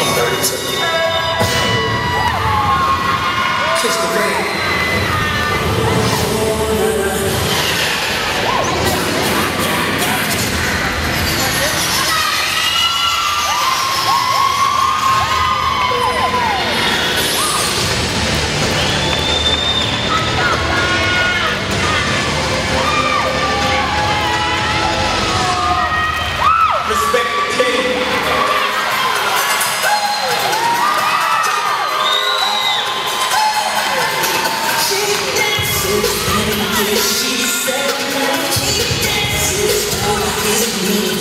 1930s. is me.